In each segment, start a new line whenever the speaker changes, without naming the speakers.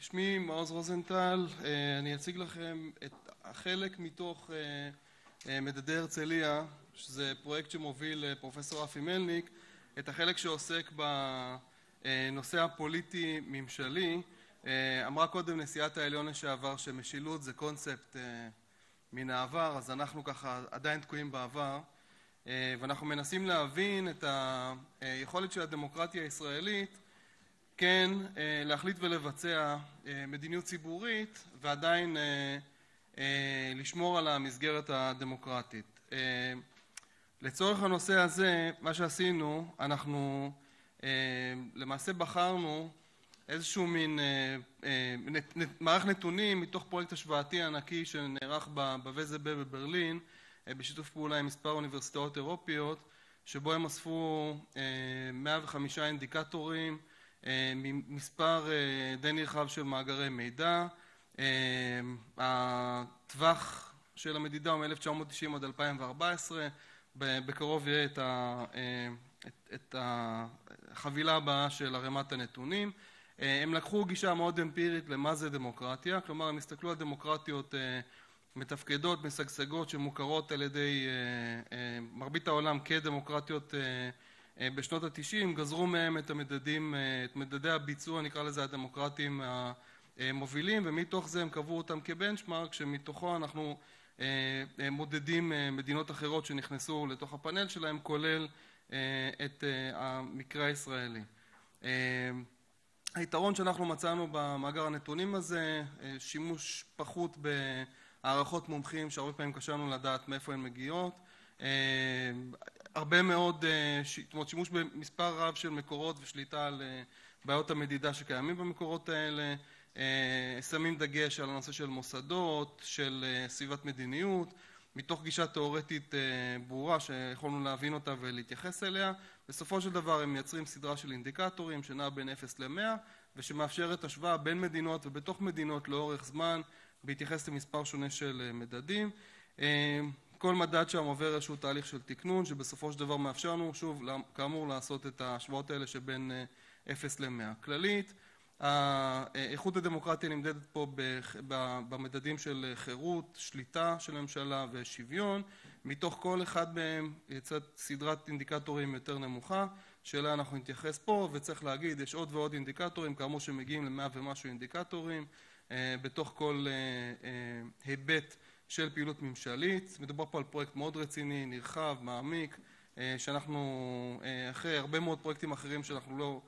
שמי מעוז רוזנטל, אני אציג לכם את החלק מתוך מדדי הרצליה, שזה פרויקט שמוביל פרופסור רפי מלניק, את החלק שעוסק בנושא הפוליטי-ממשלי. אמרה קודם נשיאת העליון לשעבר שמשילות זה קונספט מן העבר, אז אנחנו ככה עדיין תקועים בעבר, ואנחנו מנסים להבין את היכולת של הדמוקרטיה הישראלית כן להחליט ולבצע מדיניות ציבורית ועדיין לשמור על המסגרת הדמוקרטית. לצורך הנושא הזה, מה שעשינו, אנחנו למעשה בחרנו איזשהו מין מערך נתונים מתוך פרויקט השוואתי ענקי שנערך בווזב בברלין בשיתוף פעולה עם מספר אוניברסיטאות אירופיות, שבו הם אספו 105 אינדיקטורים ממספר די נרחב של מאגרי מידע. הטווח של המדידה הוא מ-1990 עד 2014, בקרוב יהיה את החבילה הבאה של ערימת הנתונים. הם לקחו גישה מאוד אמפירית למה זה דמוקרטיה, כלומר הם הסתכלו על דמוקרטיות מתפקדות, משגשגות, שמוכרות על ידי מרבית העולם כדמוקרטיות בשנות התשעים, גזרו מהם את המדדים, את מדדי הביצוע, נקרא לזה הדמוקרטים המובילים, ומתוך זה הם קבעו אותם כבנצ'מארק, שמתוכו אנחנו מודדים מדינות אחרות שנכנסו לתוך הפאנל שלהם, כולל את המקרה הישראלי. היתרון שאנחנו מצאנו במאגר הנתונים הזה, שימוש פחות בהערכות מומחים, שהרבה פעמים קשה לנו לדעת מאיפה הן מגיעות. הרבה מאוד, זאת אומרת שימוש במספר רב של מקורות ושליטה על בעיות המדידה שקיימים במקורות האלה. שמים דגש על הנושא של מוסדות, של סביבת מדיניות, מתוך גישה תיאורטית ברורה שיכולנו להבין אותה ולהתייחס אליה. בסופו של דבר הם מייצרים סדרה של אינדיקטורים שנעה בין 0 ל-100 ושמאפשרת השוואה בין מדינות ובתוך מדינות לאורך זמן בהתייחס למספר שונה של מדדים. כל מדד שם עובר איזשהו תהליך של תקנון שבסופו של דבר מאפשר לנו שוב כאמור לעשות את ההשוואות האלה שבין 0 ל-100. כללית, איכות הדמוקרטיה נמדדת פה במדדים של חירות, שליטה של ממשלה ושוויון, מתוך כל אחד מהם יצאת סדרת אינדיקטורים יותר נמוכה, שאליה אנחנו נתייחס פה, וצריך להגיד יש עוד ועוד אינדיקטורים, כאמור שמגיעים למאה ומשהו אינדיקטורים בתוך כל היבט של פעילות ממשלית. מדובר פה על פרויקט מאוד רציני, נרחב, מעמיק, שאנחנו אחרי הרבה מאוד פרויקטים אחרים שאנחנו לא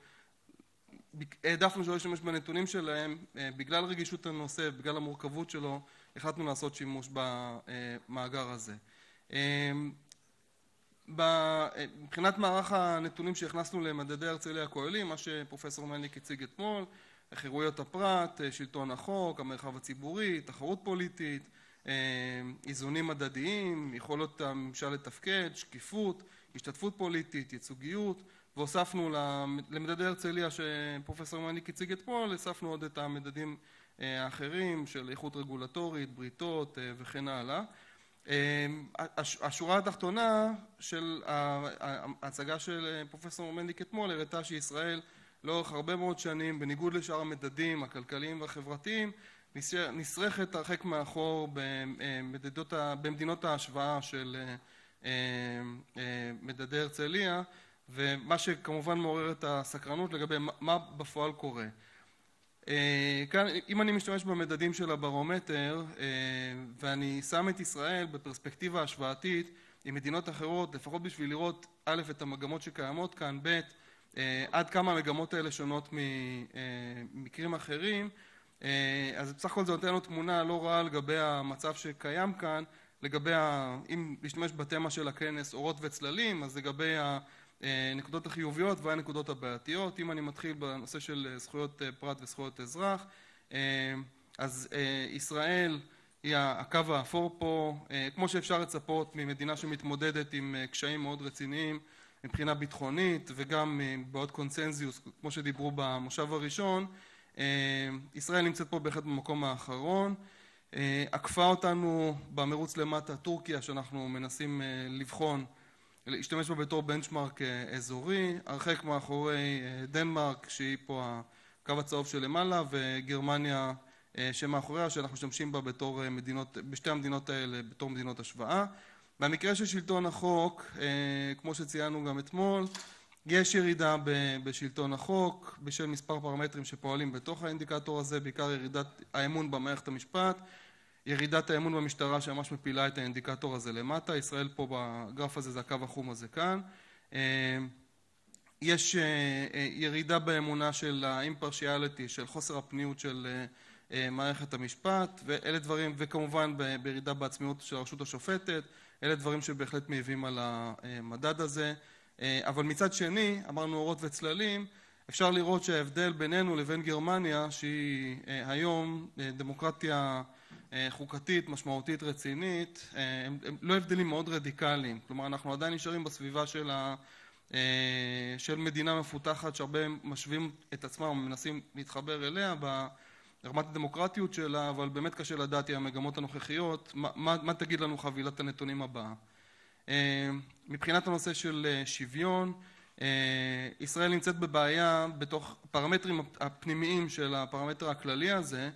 העדפנו שלא להשתמש בנתונים שלהם, בגלל רגישות הנושא, בגלל המורכבות שלו, החלטנו לעשות שימוש במאגר הזה. מבחינת מערך הנתונים שהכנסנו למדדי הרצליה הכוללים, מה שפרופסור מלניק הציג אתמול, חירויות הפרט, שלטון החוק, המרחב הציבורי, תחרות פוליטית, איזונים מדדיים, יכולות הממשל לתפקד, שקיפות, השתתפות פוליטית, ייצוגיות, והוספנו למדדי הרצליה שפרופסור מלניק הציג אתמול, הוספנו עוד את המדדים האחרים של איכות רגולטורית, בריתות וכן הלאה. השורה התחתונה של ההצגה של פרופסור מלניק אתמול הראתה שישראל לאורך הרבה מאוד שנים, בניגוד לשאר המדדים הכלכליים והחברתיים, נשרכת הרחק מאחור במדינות ההשוואה של מדדי הרצליה, ומה שכמובן מעורר את הסקרנות לגבי מה בפועל קורה. כאן, אם אני משתמש במדדים של הברומטר ואני שם את ישראל בפרספקטיבה השוואתית עם מדינות אחרות, לפחות בשביל לראות א', את המגמות שקיימות כאן, ב', עד כמה המגמות האלה שונות ממקרים אחרים, אז בסך הכל זה נותן לנו תמונה לא רעה לגבי המצב שקיים כאן, לגבי, אם להשתמש בתמה של הכנס אורות וצללים, אז לגבי הנקודות החיוביות והנקודות הבעייתיות. אם אני מתחיל בנושא של זכויות פרט וזכויות אזרח, אז ישראל היא הקו האפור פה, כמו שאפשר לצפות ממדינה שמתמודדת עם קשיים מאוד רציניים מבחינה ביטחונית וגם בעוד קונצנזיוס, כמו שדיברו במושב הראשון, ישראל נמצאת פה בהחלט במקום האחרון. עקפה אותנו במרוץ למטה טורקיה שאנחנו מנסים לבחון, להשתמש בה בתור בנצ'מארק אזורי, הרחק מאחורי דנמרק שהיא פה הקו הצהוב שלמעלה וגרמניה שמאחוריה שאנחנו משתמשים בה בתור מדינות, בשתי המדינות האלה בתור מדינות השוואה. במקרה של שלטון החוק, כמו שציינו גם אתמול, יש ירידה בשלטון החוק בשל מספר פרמטרים שפועלים בתוך האינדיקטור הזה, בעיקר ירידת האמון במערכת המשפט, ירידת האמון במשטרה שממש מפילה את האינדיקטור הזה למטה, ישראל פה בגרף הזה זה הקו החום הזה כאן. יש ירידה באמונה של האימפרשיאליטי, של חוסר הפניות של מערכת המשפט, ואלה דברים, וכמובן בירידה בעצמיות של הרשות השופטת, אלה דברים שבהחלט מעיבים על המדד הזה. אבל מצד שני, אמרנו אורות וצללים, אפשר לראות שההבדל בינינו לבין גרמניה, שהיא היום דמוקרטיה חוקתית, משמעותית, רצינית, הם לא הבדלים מאוד רדיקליים. כלומר, אנחנו עדיין נשארים בסביבה של של מדינה מפותחת שהרבה משווים את עצמם ומנסים להתחבר אליה ברמת הדמוקרטיות שלה, אבל באמת קשה לדעת עם המגמות הנוכחיות, מה תגיד לנו חבילת הנתונים הבאה. מבחינת הנושא של שוויון, ישראל נמצאת בבעיה בתוך פרמטרים הפנימיים של הפרמטר הכללי הזה,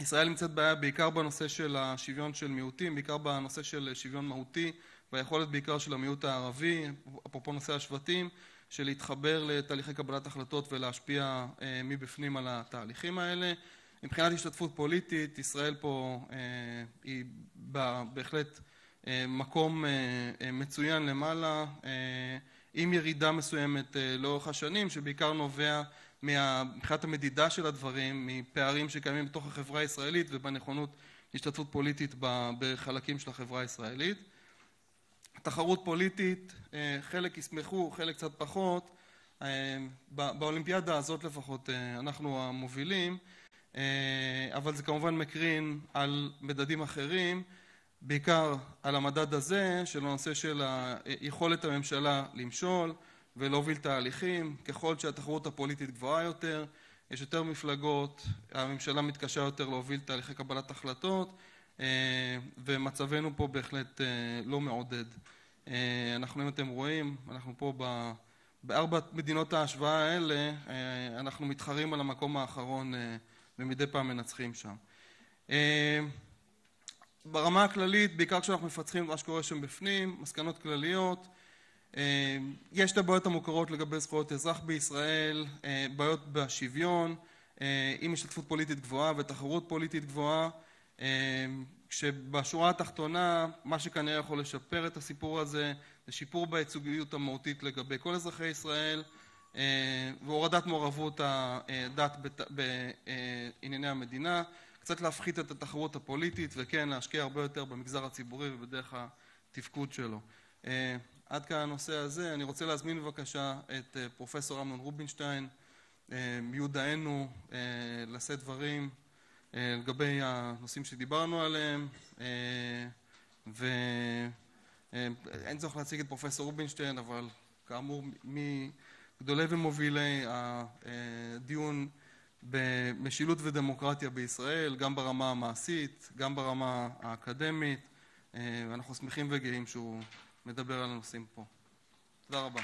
ישראל נמצאת בבעיה בעיקר בנושא של השוויון של מיעוטים, בעיקר בנושא של שוויון מהותי והיכולת בעיקר של המיעוט הערבי, אפרופו נושא השבטים, של להתחבר לתהליכי קבלת החלטות ולהשפיע מבפנים על התהליכים האלה. מבחינת השתתפות פוליטית, ישראל פה היא בהחלט מקום מצוין למעלה, עם ירידה מסוימת לאורך השנים, שבעיקר נובע מבחינת המדידה של הדברים, מפערים שקיימים בתוך החברה הישראלית ובנכונות להשתתפות פוליטית בחלקים של החברה הישראלית. תחרות פוליטית, חלק ישמחו, חלק קצת פחות, באולימפיאדה הזאת לפחות אנחנו המובילים, אבל זה כמובן מקרין על מדדים אחרים, בעיקר על המדד הזה של הנושא של יכולת הממשלה למשול ולהוביל תהליכים, ככל שהתחרות הפוליטית גבוהה יותר, יש יותר מפלגות, הממשלה מתקשה יותר להוביל תהליכי קבלת החלטות ומצבנו פה בהחלט לא מעודד. אנחנו, אם אתם רואים, אנחנו פה בארבע מדינות ההשוואה האלה, אנחנו מתחרים על המקום האחרון ומדי פעם מנצחים שם. ברמה הכללית, בעיקר כשאנחנו מפצחים מה שקורה שם בפנים, מסקנות כלליות, יש את הבעיות המוכרות לגבי זכויות אזרח בישראל, בעיות בשוויון, עם השתתפות פוליטית גבוהה ותחרות פוליטית גבוהה, כשבשורה התחתונה, מה שכנראה יכול לשפר את הסיפור הזה, זה שיפור בייצוגיות המהותית לגבי כל אזרחי ישראל והורדת מעורבות הדת בענייני המדינה, קצת להפחית את התחרות הפוליטית וכן להשקיע הרבה יותר במגזר הציבורי ובדרך התפקוד שלו. עד כאן הנושא הזה, אני רוצה להזמין בבקשה את פרופסור אמנון רובינשטיין מיודענו לשאת דברים לגבי הנושאים שדיברנו עליהם ואין צורך להציג את פרופסור רובינשטיין, אבל כאמור מגדולי ומובילי הדיון במשילות ודמוקרטיה בישראל, גם ברמה המעשית, גם ברמה האקדמית ואנחנו שמחים וגאים שהוא מדבר על הנושאים פה. תודה רבה.